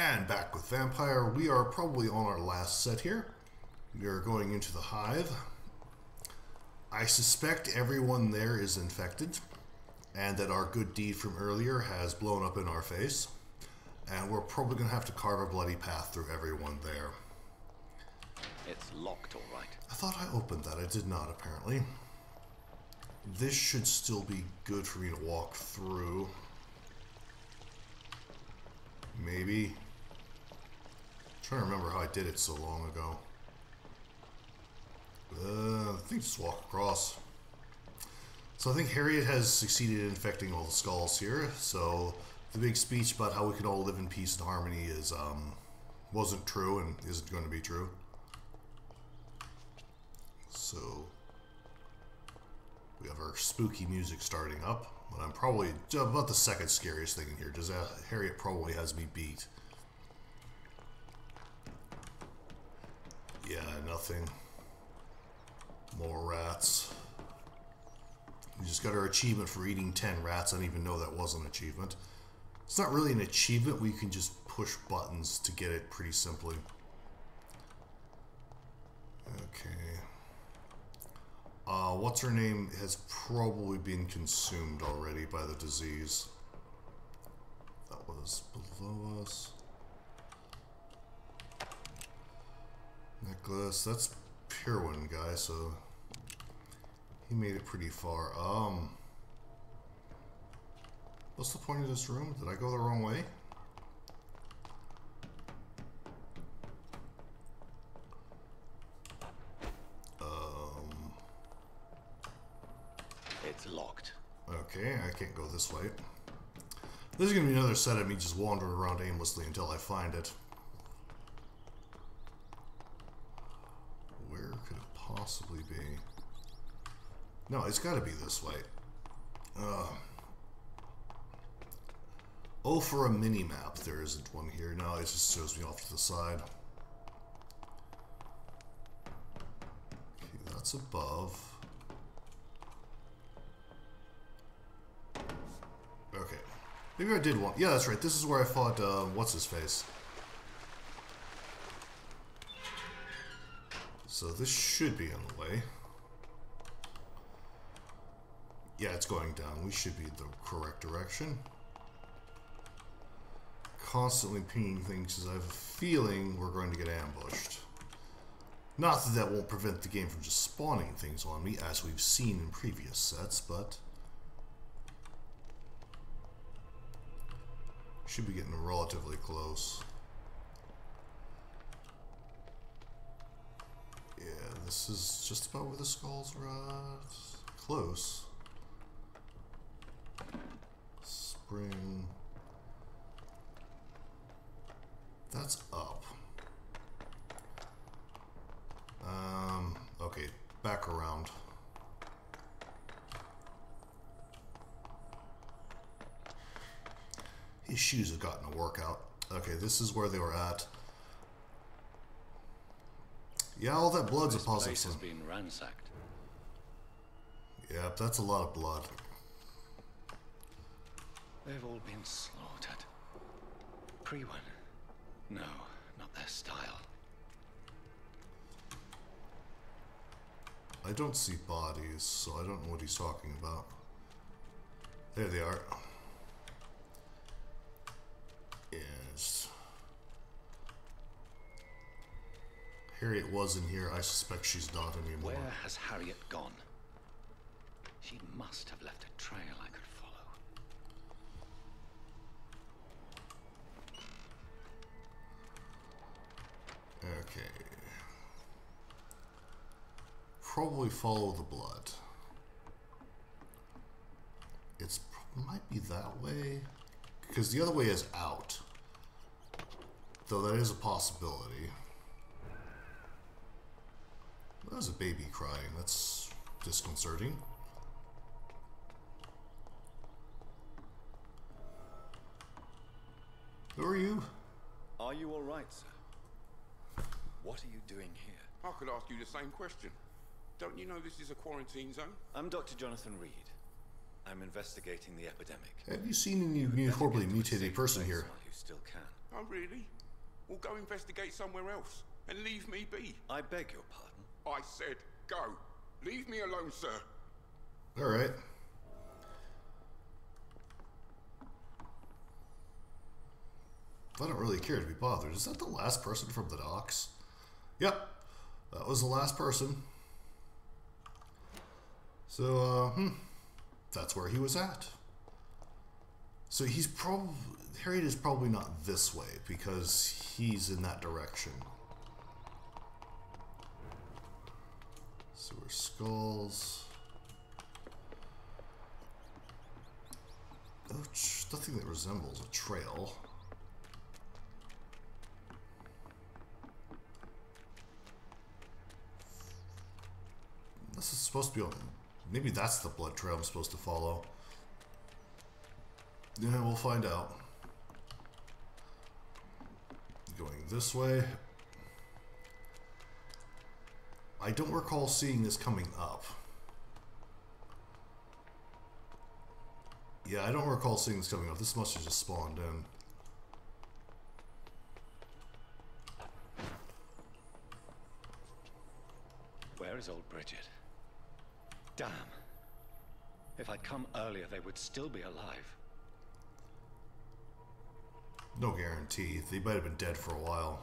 And back with Vampyr. We are probably on our last set here. We are going into the hive. I suspect everyone there is infected, and that our good deed from earlier has blown up in our face. And we're probably going to have to carve a bloody path through everyone there. It's locked, all right. I thought I opened that. I did not, apparently. This should still be good for me to walk through. Maybe. Trying to remember how I did it so long ago. Uh, I think just walk across. So I think Harriet has succeeded in infecting all the Skals here. So the big speech about how we can all live in peace and harmony is um, wasn't true and isn't going to be true. So we have our spooky music starting up. But I'm probably about the second scariest thing in here. Does that Harriet probably has me beat? Yeah, nothing. More rats. We just got our achievement for eating 10 rats. I didn't even know that was an achievement. It's not really an achievement. We can just push buttons to get it pretty simply. Okay. Uh, what's her name has probably been consumed already by the disease. That was below us. Nicholas, that's Priwen guy, so he made it pretty far. Um, what's the point of this room? Did I go the wrong way? Um, It's locked. okay, I can't go this way. This is going to be another set of me just wandering around aimlessly until I find it. Where could it possibly be? No, it's got to be this way. Uh, oh, for a mini map, there isn't one here. No, it just shows me off to the side. Okay, that's above. Okay. Maybe I did one. Yeah, that's right. This is where I fought, uh, what's So this should be on the way. Yeah, it's going down. We should be the correct direction. Constantly pinging things because I have a feeling we're going to get ambushed. Not that that won't prevent the game from just spawning things on me, as we've seen in previous sets, but... Should be getting relatively close. Yeah, this is just about where the Skals are at. Close. Spring. That's up. Um, okay, back around. His shoes have gotten a workout. Okay, this is where they were at. Yeah, all that blood's This a positive place has been ransacked. Yep, that's a lot of blood. They've all been slaughtered. Priwen? No, not their style. I don't see bodies, so I don't know what he's talking about. There they are. Yes. Harriet was in here. I suspect she's not anymore. Where has Harriet gone? She must have left a trail I could follow. Okay. Probably follow the blood. It's might be that way because the other way is out. Though that is a possibility. There's a baby crying. That's disconcerting. Who are you? Are you all right, sir? What are you doing here? I could ask you the same question. Don't you know this is a quarantine zone? I'm Dr. Jonathan Reid. I'm investigating the epidemic. Have you seen any new horribly Investigate a mutated person here? While you still can. Oh, really? Well, go investigate somewhere else and leave me be. I beg your pardon. I said go. Leave me alone, sir. All right. I don't really care to be bothered. Is that the last person from the docks? Yep, that was the last person. So, uh, hmm, that's where he was at. So he's probably Harriet is probably not this way because he's in that direction. Sewer Skals. Oh, nothing that resembles a trail. This is supposed to be on. Maybe that's the blood trail I'm supposed to follow. Yeah, we'll find out. Going this way. I don't recall seeing this coming up. Yeah, I don't recall seeing this coming up. This must have just spawned in. Where is old Bridget? Damn. If I'd come earlier, they would still be alive. No guarantee. They might have been dead for a while.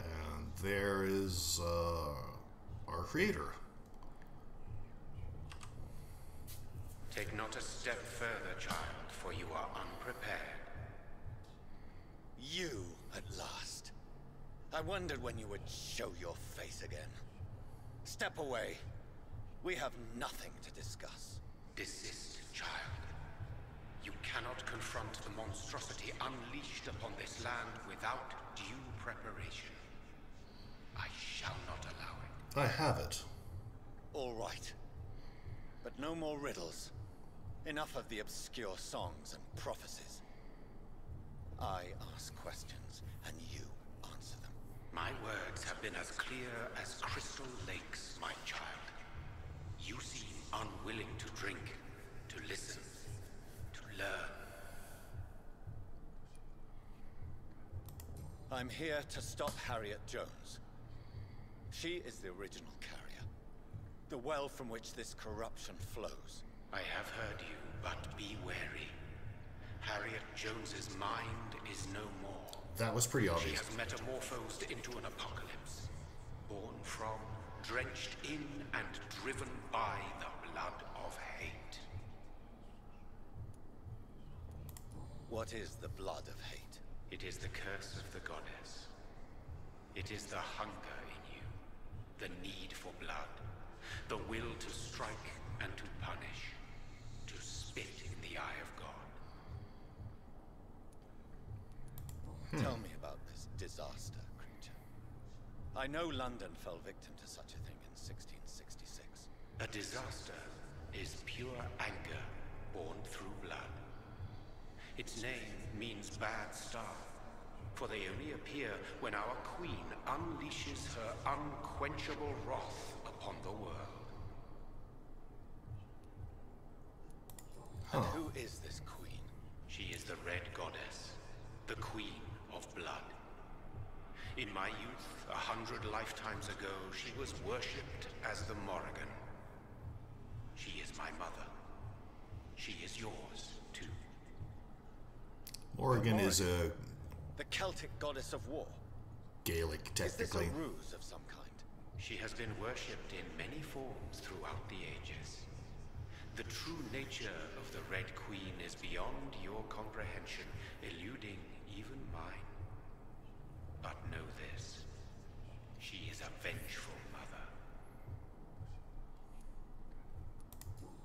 And there is uh, our creator. Take not a step further, child, for you are unprepared. You, at last. I wondered when you would show your face again. Step away. We have nothing to discuss. Desist, child. You cannot confront the monstrosity unleashed upon this land without due preparation. I shall not allow it. I have it. All right. But no more riddles. Enough of the obscure songs and prophecies. I ask questions, and you answer them. My words have been as clear as crystal lakes, my child. You seem unwilling to drink, to listen, to learn. I'm here to stop Harriet Jones. She is the original carrier. The well from which this corruption flows. I have heard you, but be wary. Harriet Jones's mind is no more. That was pretty obvious. She obvious. has metamorphosed into an apocalypse. Born from, drenched in, and driven by the blood of hate. What is the blood of hate? It is the curse of the goddess. It is the hunger in you, the need for blood, the will to strike and to punish, to spit in the eye of God. Hmm. Tell me about this disaster, creature. I know London fell victim to such a thing in 1666. A disaster is pure anger born through blood. Its name means bad star, for they only appear when our queen unleashes her unquenchable wrath upon the world. And who is this queen? She is the Red Goddess, the Queen of Blood. In my youth, a hundred lifetimes ago, she was worshipped as the Morrigan. She is my mother. She is yours, too. Morrigan is a The Celtic goddess of war. Gaelic, technically. Is this a technically. ruse of some kind? She has been worshipped in many forms throughout the ages. The true nature of the Red Queen is beyond your comprehension, eluding even mine. But know this. She is a vengeful mother.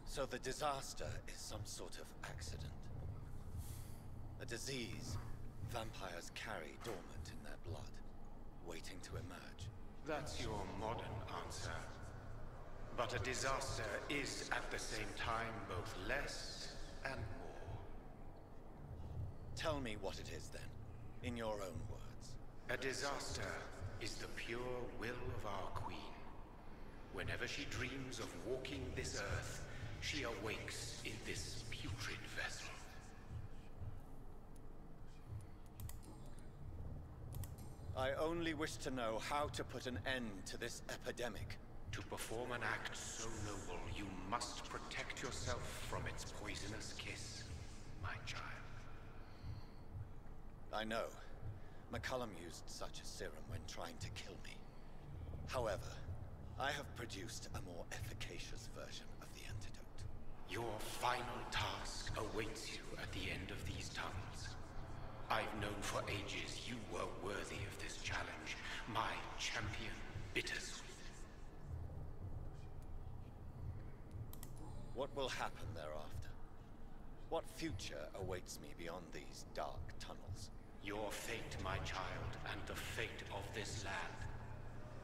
So the disaster is some sort of accident. A disease vampires carry dormant in their blood, waiting to emerge. That's your modern answer. But a disaster is at the same time both less and more. Tell me what it is then, in your own words. A disaster is the pure will of our queen. Whenever she dreams of walking this earth, she awakes in this putrid vessel. I only wish to know how to put an end to this epidemic. To perform an act so noble, you must protect yourself from its poisonous kiss, my child. I know. McCullum used such a serum when trying to kill me. However, I have produced a more efficacious version of the antidote. Your final task awaits you at the end of these tunnels. I've known for ages you were worthy of this challenge, my champion, Bittersweet. What will happen thereafter? What future awaits me beyond these dark tunnels? Your fate, my child, and the fate of this land.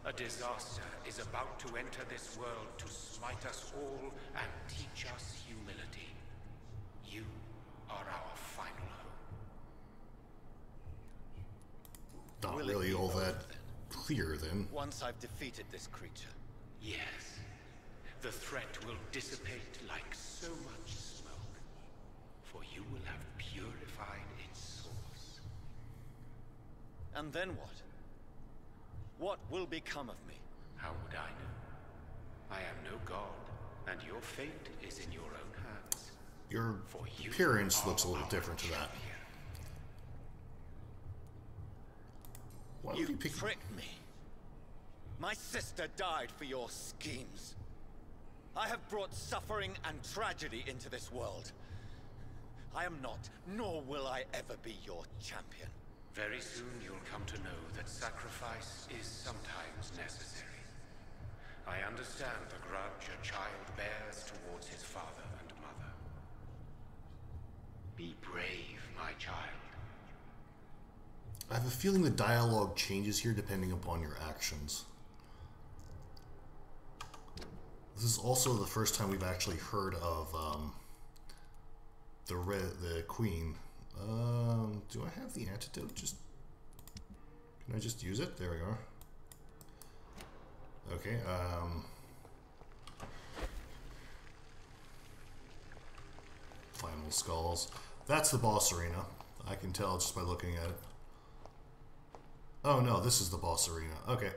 A disaster is about to enter this world to smite us all and teach us humility. You are our final hope. Not Will really all that clear then. Once I've defeated this creature, Yes. The threat will dissipate like so much smoke. For you will have purified its source. and then what? What will become of me? How would I know? I am no god, and your fate is in your own hands. Your For appearance are looks a little our different to that. champion. Why You you pick tricked me. My sister died for your schemes. I have brought suffering and tragedy into this world. I am not, nor will I ever be your champion. Very soon you'll come to know that sacrifice is sometimes necessary. I understand the grudge a child bears towards his father and mother. Be brave, my child. I have a feeling the dialogue changes here depending upon your actions. This is also the first time we've actually heard of um, the the queen. Um, do I have the antidote? Just can I just use it? There we are. Okay. Um, final skulls. That's the boss arena. I can tell just by looking at it. Oh no, this is the boss arena. Okay.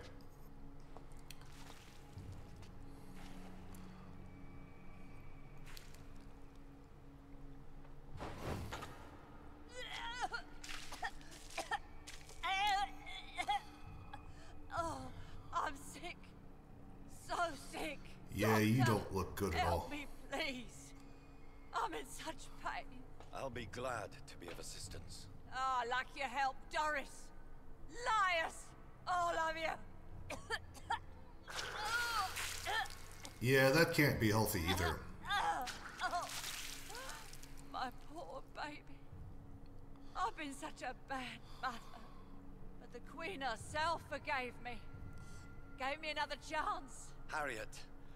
Oh, I'm sick. So sick. Yeah, you Doctor, don't look good at help all. me, please. I'm in such pain. I'll be glad to be of assistance. Ah, Oh, like your help, Doris. Liars, all of you. Yeah, that can't be healthy either. My poor baby. I've been such a bad mother. But the Queen herself forgave me. Gave me another chance. Harriet,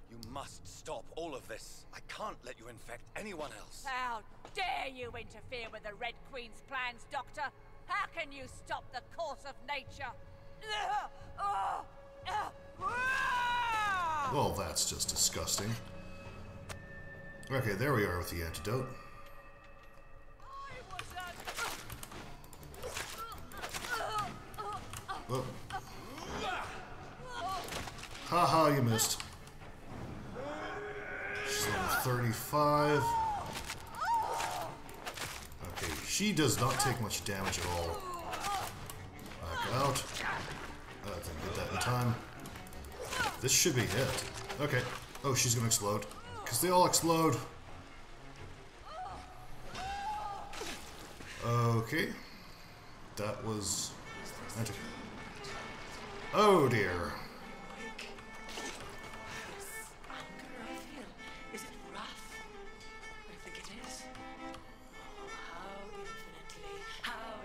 you must stop all of this. I can't let you infect anyone else. How dare you interfere with the Red Queen's plans, Doctor? How can you stop the course of nature? Well, that's just disgusting. Okay, there we are with the antidote. Haha, you missed. She's level 35. She does not take much damage at all. Back out. I didn't get that in time. This should be it. Okay. Oh, she's gonna explode. Because they all explode. Okay. That was... anti- Oh dear.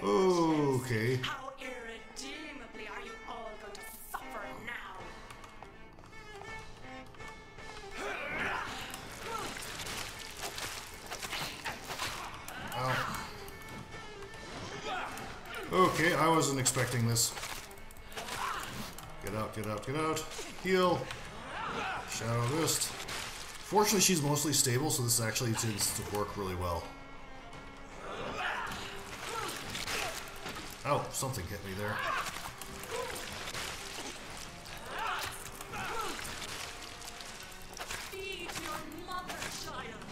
Okay. how irredeemably are you all going to suffer now? Okay, I wasn't expecting this. Get out, get out, get out. Heal. Shadow Rift. Fortunately, she's mostly stable, so this actually tends to work really well. Oh, something hit me there. Feed your mother, child.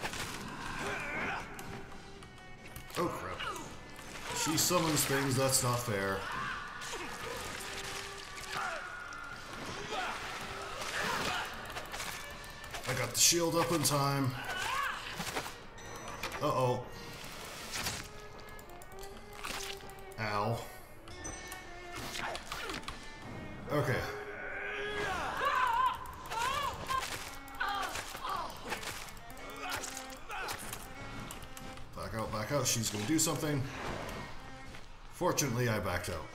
Oh crap. She summons things, that's not fair. I got the shield up in time. Uh-oh. Ow. Okay. Back out, back out. She's gonna do something. Fortunately, I backed out.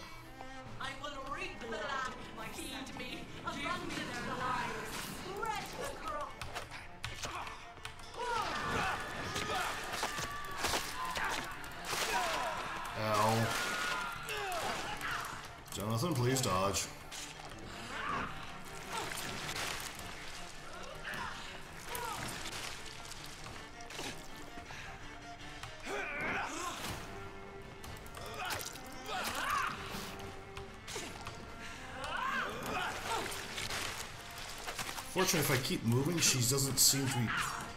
Fortunately, if I keep moving, she doesn't seem to be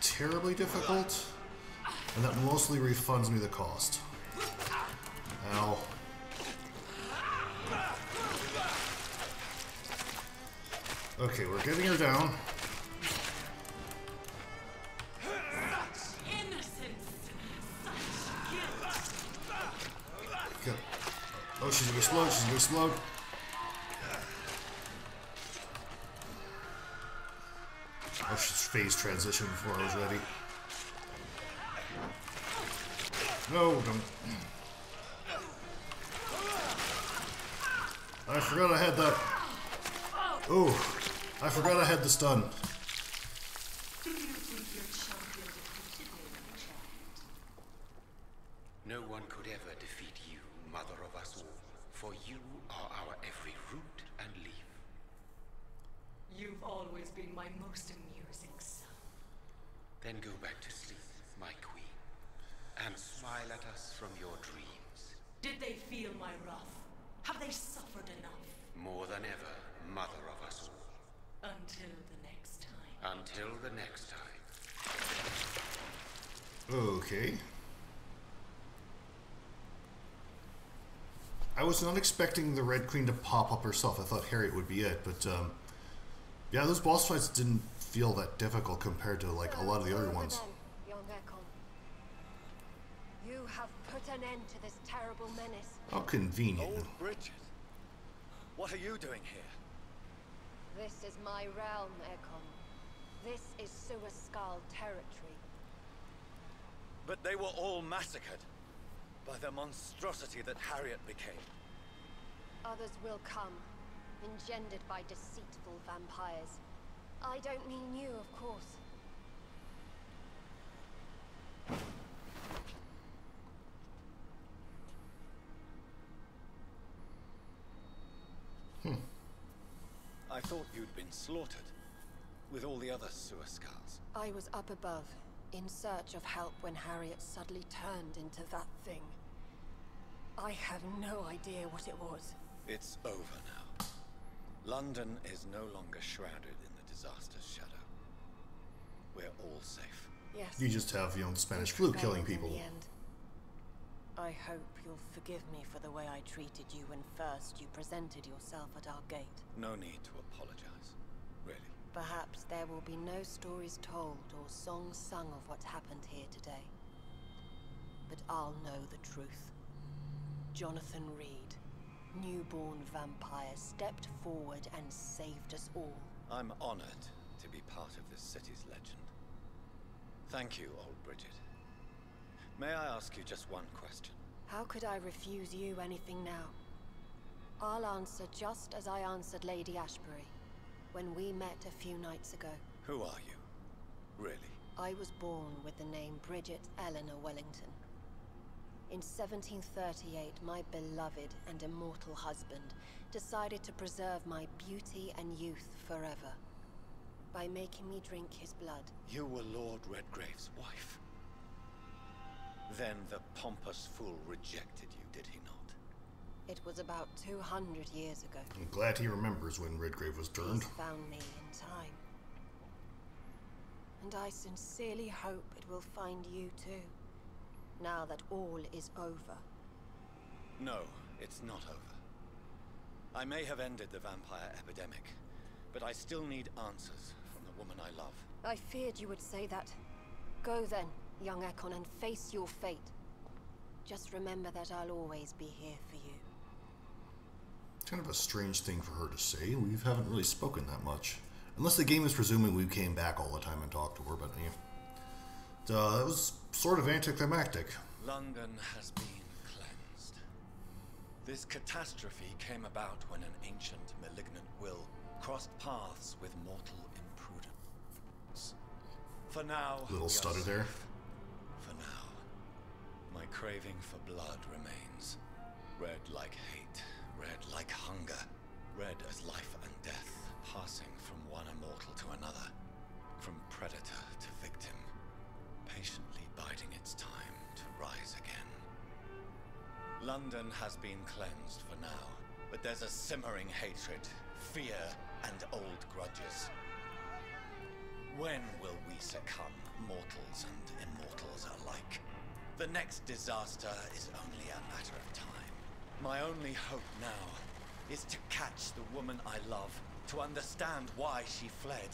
terribly difficult. And that mostly refunds me the cost. Ow. Okay, we're getting her down. Oh, she's gonna explode, she's gonna explode. Phase transition before I was ready. No, don't. I forgot I had that. Ooh, I forgot I had the stun. Do you think your champion defeated me, my child? No one could ever defeat you, mother of us all, for you are our every root and leaf. You've always been my most amusing son. Then go back to sleep, my queen, and smile at us from your dreams. Did they feel my wrath? Have they suffered enough? More than ever, mother of us all. Until the next time. Until the next time. Okay. I was not expecting the Red Queen to pop up herself. I thought Harriet would be it, but um, yeah, those boss fights didn't feel that difficult compared to like a lot of the other ones. You have put an end to this terrible menace. How convenient. Old Bridget. What are you doing here? This is my realm, Ekon. This is Suaskal territory. But they were all massacred by the monstrosity that Harriet became. Others will come, engendered by deceitful vampires. I don't mean you, of course. Hmm. I thought you'd been slaughtered with all the other sewer Suaskals. I was up above, in search of help when Harriet suddenly turned into that thing. I have no idea what it was. It's over now. London is no longer shrouded in the disaster's shadow. We're all safe. Yes. You just have, you know, Spanish flu failed killing in people. the end. I hope you'll forgive me for the way I treated you when first you presented yourself at our gate. No need to apologize. Perhaps there will be no stories told or songs sung of what happened here today. But I'll know the truth. Jonathan Reid, newborn vampire, stepped forward and saved us all. I'm honored to be part of this city's legend. Thank you, old Bridget. May I ask you just one question? How could I refuse you anything now? I'll answer just as I answered Lady Ashbury when we met a few nights ago. Who are you? Really? I was born with the name Bridget Eleanor Wellington. In 1738, my beloved and immortal husband decided to preserve my beauty and youth forever. By making me drink his blood. You were Lord Redgrave's wife. Then the pompous fool rejected you, did he not? It was about 200 years ago. I'm glad he remembers when Redgrave was turned. He's found me in time. And I sincerely hope it will find you too. Now that all is over. No, it's not over. I may have ended the vampire epidemic, but I still need answers from the woman I love. I feared you would say that. Go then, young Ekon, and face your fate. Just remember that I'll always be here for you. Kind of a strange thing for her to say. We haven't really spoken that much. Unless the game is presuming we came back all the time and talked to her, but yeah. Uh, that was sort of anticlimactic. London has been cleansed. This catastrophe came about when an ancient malignant will crossed paths with mortal imprudence. For now, Little stutter there. For now, my craving for blood remains. Red like hate, red like hunger, red as life and death, passing from one immortal to another, from predator to victim, patiently biding its time to rise again. London has been cleansed for now, but there's a simmering hatred, fear, and old grudges. When will we succumb, mortals and immortals alike? The next disaster is only a matter of time. My only hope now is to catch the woman I love, to understand why she fled,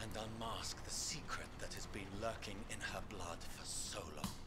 and unmask the secret that has been lurking in her blood for so long.